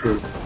True.